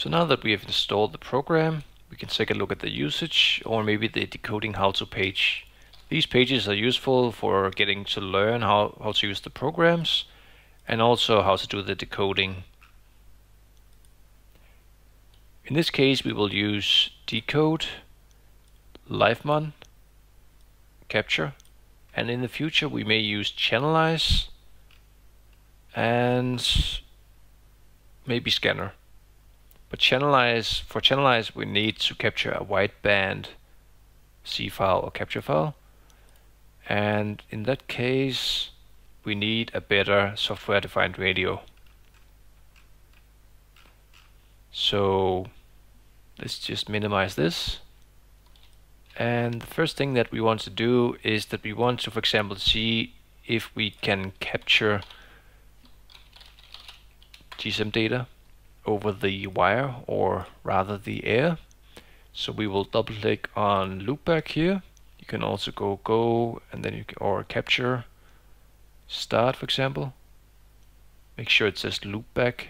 So now that we have installed the program, we can take a look at the usage or maybe the decoding how to page. These pages are useful for getting to learn how, how to use the programs and also how to do the decoding. In this case we will use decode, livemon, capture and in the future we may use channelize and maybe scanner. But channelize, for channelize we need to capture a wideband C file or capture file. And in that case we need a better software defined radio. So let's just minimize this. And the first thing that we want to do is that we want to, for example, see if we can capture GSM data over the wire or rather the air. So we will double click on loopback here. You can also go go and then you can, or capture start for example. Make sure it says loopback.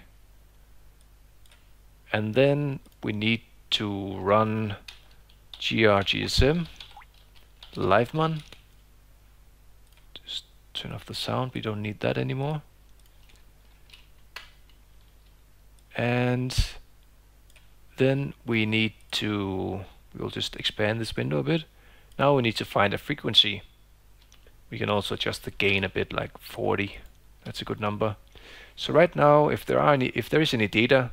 And then we need to run grgsm livemon. Just turn off the sound, we don't need that anymore. And then we need to we'll just expand this window a bit. Now we need to find a frequency. We can also adjust the gain a bit like 40 that's a good number. So right now if there are any if there is any data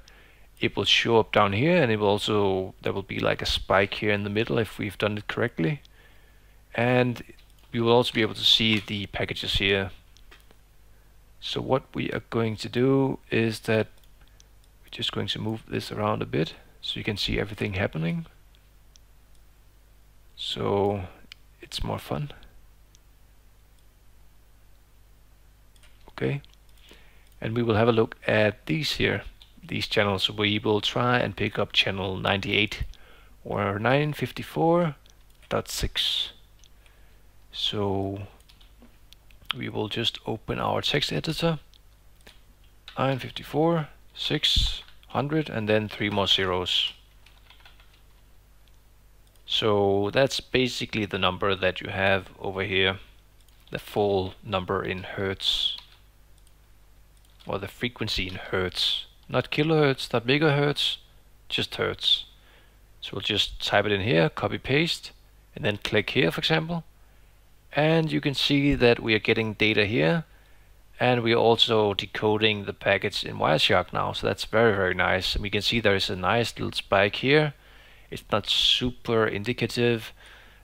it will show up down here and it will also there will be like a spike here in the middle if we've done it correctly. And we will also be able to see the packages here. So what we are going to do is that just going to move this around a bit so you can see everything happening. So it's more fun. Okay. And we will have a look at these here, these channels. We will try and pick up channel 98 or 954.6. So we will just open our text editor 954 600 and then three more zeros. So that's basically the number that you have over here, the full number in hertz, or the frequency in hertz, not kilohertz, not megahertz, just hertz. So we'll just type it in here, copy paste, and then click here for example, and you can see that we are getting data here and we're also decoding the packets in Wireshark now so that's very very nice. And we can see there is a nice little spike here. It's not super indicative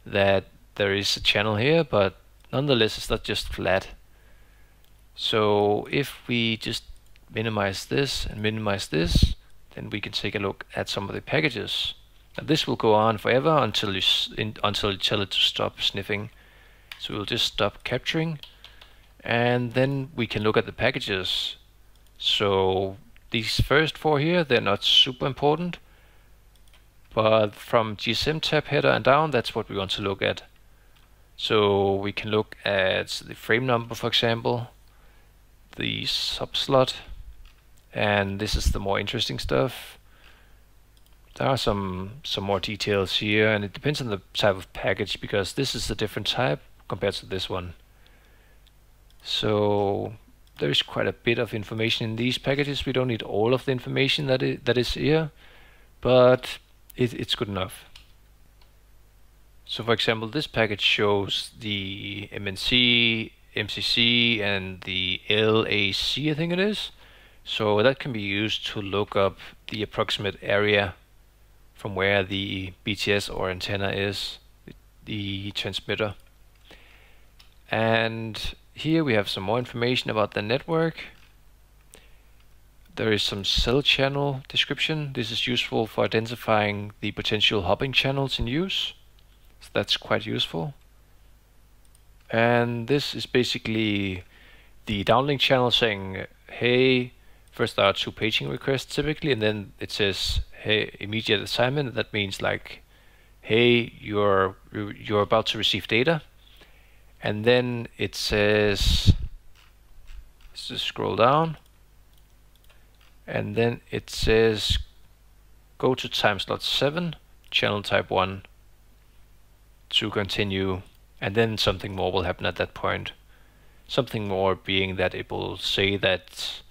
that there is a channel here but nonetheless it's not just flat. So if we just minimize this and minimize this then we can take a look at some of the packages. And this will go on forever until you in, until you tell it to stop sniffing. So we'll just stop capturing and then we can look at the packages. So these first four here they're not super important but from GSMTAP header and down that's what we want to look at. So we can look at the frame number for example the subslot and this is the more interesting stuff. There are some some more details here and it depends on the type of package because this is a different type compared to this one so there is quite a bit of information in these packages. We don't need all of the information that is, that is here, but it, it's good enough. So for example, this package shows the MNC, MCC, and the LAC, I think it is. So that can be used to look up the approximate area from where the BTS or antenna is, the transmitter. And here we have some more information about the network. There is some cell channel description. This is useful for identifying the potential hopping channels in use. So that's quite useful. And this is basically the downlink channel saying, hey, first there are two paging requests typically, and then it says, hey, immediate assignment. That means like, hey, you're you're about to receive data and then it says let's just scroll down and then it says go to time slot 7, channel type 1 to continue and then something more will happen at that point. Something more being that it will say that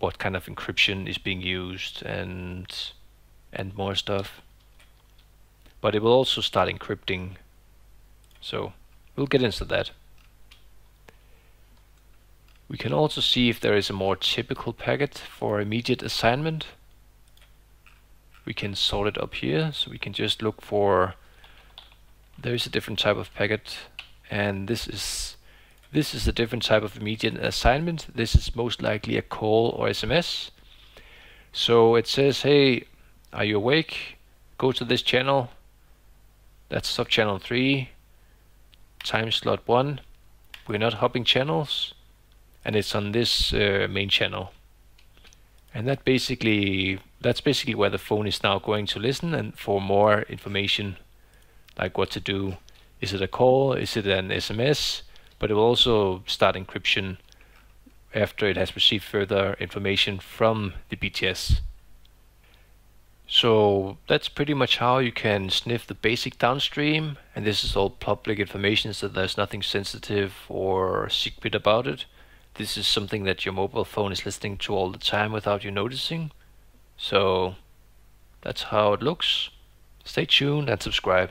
what kind of encryption is being used and and more stuff. But it will also start encrypting. So we'll get into that. We can also see if there is a more typical packet for immediate assignment. We can sort it up here, so we can just look for there is a different type of packet and this is this is a different type of immediate assignment. This is most likely a call or SMS. So it says, hey, are you awake? Go to this channel. That's sub channel 3, time slot 1. We're not hopping channels and it's on this uh, main channel. And that basically that's basically where the phone is now going to listen and for more information like what to do. Is it a call? Is it an SMS? but it will also start encryption after it has received further information from the BTS. So that's pretty much how you can sniff the basic downstream and this is all public information so there's nothing sensitive or secret about it. This is something that your mobile phone is listening to all the time without you noticing. So that's how it looks. Stay tuned and subscribe.